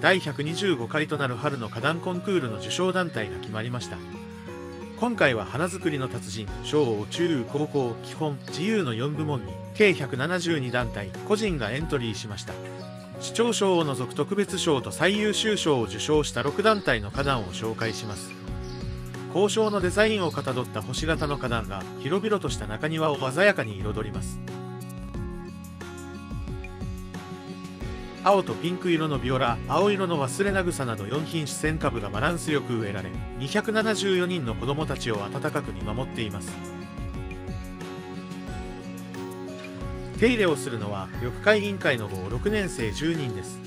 第125回となる春の花壇コンクールの受賞団体が決まりました。今回は花作りの達人小中高校基本自由の4部門に計172団体個人がエントリーしました。市長賞を除く特別賞と最優秀賞を受賞した6団体の花壇を紹介します。交渉のデザインをかたどった星型の花壇が広々とした中庭を鮮やかに彩ります。青とピンク色のビオラ、青色の忘れな草など4品種1000株がバランスよく植えられ、274人の子供たちを温かく見守っています。手入れをするのは、緑化委員会の号6年生10人です。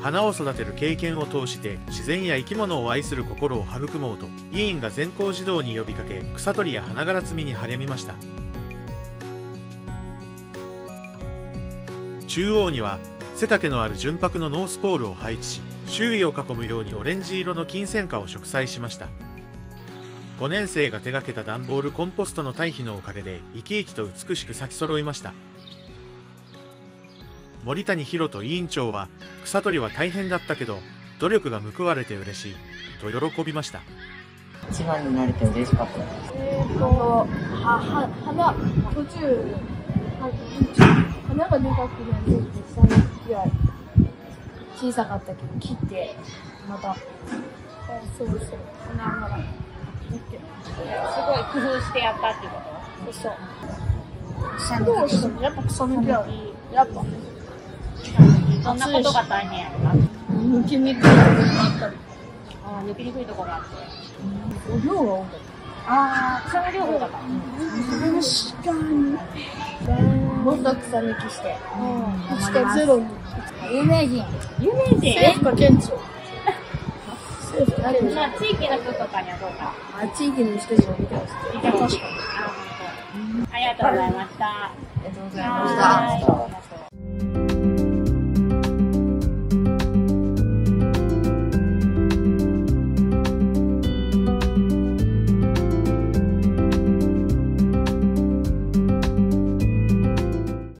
花を育てる経験を通して自然や生き物を愛する心を育もうと委員が全校児童に呼びかけ草取りや花柄摘みに励みました中央には背丈のある純白のノースポールを配置し周囲を囲むようにオレンジ色の金銭花を植栽しました。5年生が手がけた段ボールコンポストの堆肥のおかげで生き生きと美しく咲き揃いました。森谷博人委員長は草取りは大変だったけど努力が報われて嬉しいと喜びました。一番になれて嬉しかった。えー、とはは花途中花がでかくなって3ぐらい小さかったけど切ってまたそうそう花がすごい工夫してやったってことそうそうどうしてもやっぱ草抜きはやっぱどんなことが大変やった抜きにくいところがあったり。あ抜きにくいところがあって。お量が多かった。ああ、草の量が多かった。確かに。もっと草抜きして。うん。確かゼロに。有名人。有名人？政府か県庁。まあ、地域の人とかにはどうか。あ、地域の人にも見てほしい。ありがとうございました。ありがとうございました。